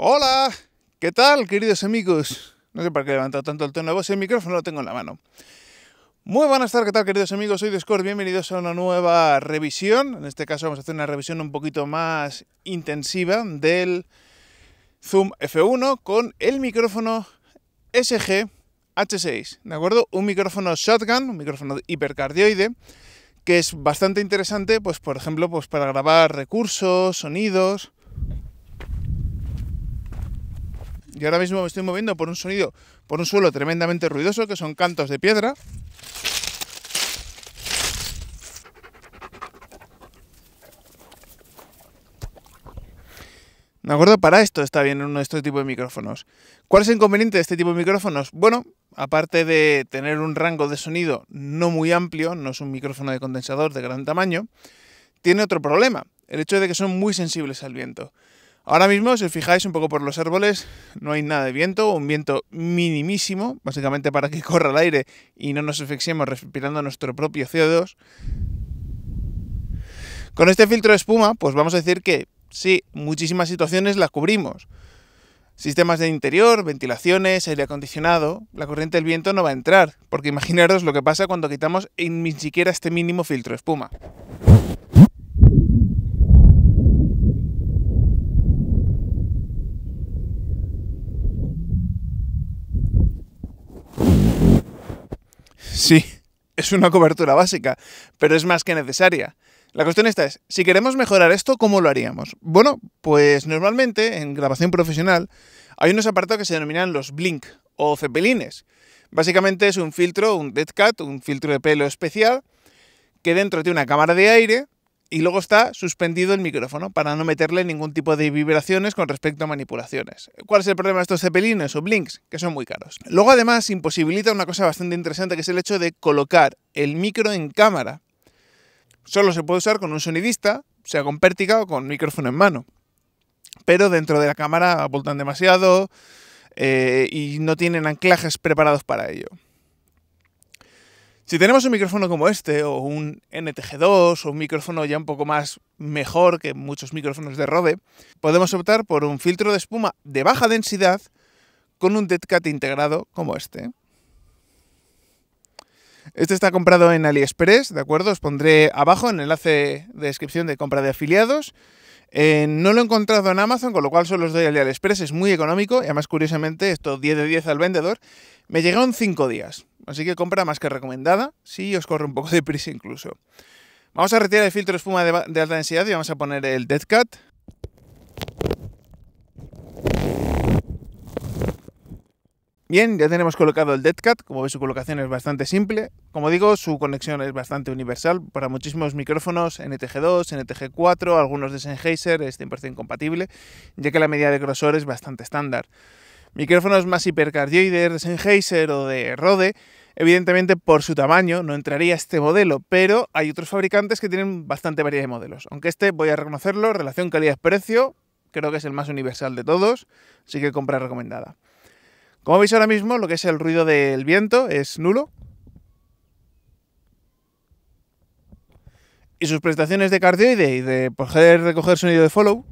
Hola, ¿qué tal, queridos amigos? No sé para qué he levantado tanto el tono de voz, el micrófono lo tengo en la mano. Muy buenas tardes, ¿qué tal, queridos amigos? Soy Discord, bienvenidos a una nueva revisión. En este caso vamos a hacer una revisión un poquito más intensiva del Zoom F1 con el micrófono SG H6, ¿de acuerdo? Un micrófono shotgun, un micrófono hipercardioide, que es bastante interesante, pues por ejemplo, pues para grabar recursos, sonidos, Y ahora mismo me estoy moviendo por un sonido, por un suelo tremendamente ruidoso, que son cantos de piedra. ¿De acuerdo? Para esto está bien uno de de micrófonos. ¿Cuál es el inconveniente de este tipo de micrófonos? Bueno, aparte de tener un rango de sonido no muy amplio, no es un micrófono de condensador de gran tamaño, tiene otro problema, el hecho de que son muy sensibles al viento. Ahora mismo, si os fijáis un poco por los árboles, no hay nada de viento, un viento minimísimo, básicamente para que corra el aire y no nos asfixiemos respirando nuestro propio CO2. Con este filtro de espuma, pues vamos a decir que sí, muchísimas situaciones las cubrimos. Sistemas de interior, ventilaciones, aire acondicionado, la corriente del viento no va a entrar, porque imaginaros lo que pasa cuando quitamos ni siquiera este mínimo filtro de espuma. Sí, es una cobertura básica, pero es más que necesaria. La cuestión esta es, si queremos mejorar esto, ¿cómo lo haríamos? Bueno, pues normalmente en grabación profesional hay unos aparatos que se denominan los Blink o cepelines. Básicamente es un filtro, un dead cat, un filtro de pelo especial, que dentro tiene una cámara de aire y luego está suspendido el micrófono para no meterle ningún tipo de vibraciones con respecto a manipulaciones. ¿Cuál es el problema de estos cepelines o blinks? Que son muy caros. Luego además imposibilita una cosa bastante interesante que es el hecho de colocar el micro en cámara. Solo se puede usar con un sonidista, sea con pértiga o con micrófono en mano. Pero dentro de la cámara apuntan demasiado eh, y no tienen anclajes preparados para ello. Si tenemos un micrófono como este, o un NTG2, o un micrófono ya un poco más mejor que muchos micrófonos de Rode, podemos optar por un filtro de espuma de baja densidad con un dead cat integrado como este. Este está comprado en AliExpress, ¿de acuerdo? Os pondré abajo en el enlace de descripción de compra de afiliados. Eh, no lo he encontrado en Amazon, con lo cual solo os doy AliExpress, es muy económico y además curiosamente esto 10 de 10 al vendedor. Me llegó en 5 días, así que compra más que recomendada, si os corre un poco de prisa incluso. Vamos a retirar el filtro espuma de, de alta densidad y vamos a poner el Dead Cat. Bien, ya tenemos colocado el DeadCat, como veis su colocación es bastante simple. Como digo, su conexión es bastante universal. Para muchísimos micrófonos NTG2, NTG4, algunos de Sennheiser es 100% compatible, ya que la medida de grosor es bastante estándar. Micrófonos más hipercardioides de Sennheiser o de Rode, evidentemente por su tamaño no entraría este modelo, pero hay otros fabricantes que tienen bastante variedad de modelos. Aunque este, voy a reconocerlo, relación calidad-precio, creo que es el más universal de todos, así que compra recomendada. Como veis ahora mismo, lo que es el ruido del viento es nulo. Y sus prestaciones de cardioide y de poder recoger sonido de follow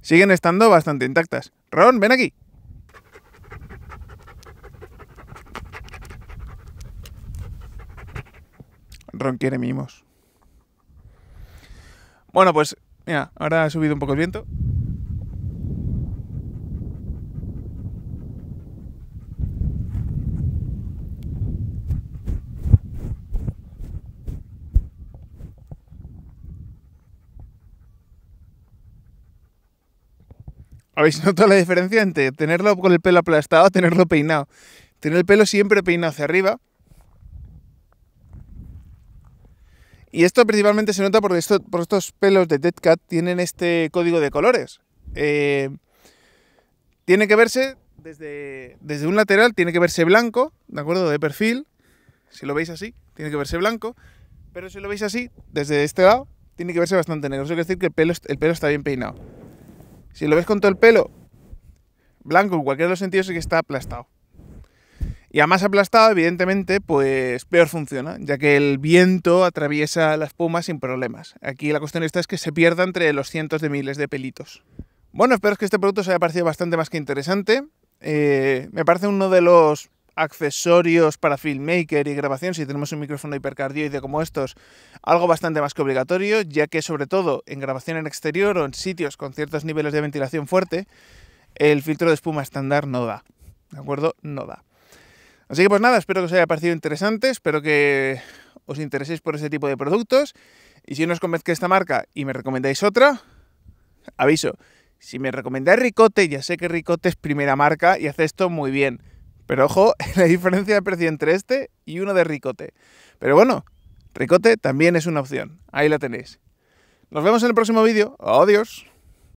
siguen estando bastante intactas. Ron, ven aquí. Ron quiere mimos. Bueno, pues Mira, ahora ha subido un poco el viento. ¿Habéis notado la diferencia entre tenerlo con el pelo aplastado a tenerlo peinado? Tener el pelo siempre peinado hacia arriba Y esto principalmente se nota porque esto, por estos pelos de Dead Cat tienen este código de colores. Eh, tiene que verse desde, un lateral, tiene que verse blanco, ¿de acuerdo? De perfil. Si lo veis así, tiene que verse blanco. Pero si lo veis así, desde este lado, tiene que verse bastante negro. Eso quiere decir que el pelo, el pelo está bien peinado. Si lo ves con todo el pelo blanco en cualquiera de los sentidos, es que está aplastado. Y a más aplastado, evidentemente, pues peor funciona, ya que el viento atraviesa la espuma sin problemas. Aquí la cuestión esta es que se pierda entre los cientos de miles de pelitos. Bueno, espero que este producto os haya parecido bastante más que interesante. Eh, me parece uno de los accesorios para filmmaker y grabación, si tenemos un micrófono hipercardioide como estos, algo bastante más que obligatorio, ya que sobre todo en grabación en exterior o en sitios con ciertos niveles de ventilación fuerte, el filtro de espuma estándar no da. ¿De acuerdo? No da. Así que pues nada, espero que os haya parecido interesante, espero que os intereséis por ese tipo de productos. Y si no os convence esta marca y me recomendáis otra, aviso, si me recomendáis Ricote, ya sé que Ricote es primera marca y hace esto muy bien. Pero ojo, la diferencia de precio entre este y uno de Ricote. Pero bueno, Ricote también es una opción. Ahí la tenéis. Nos vemos en el próximo vídeo. Adiós.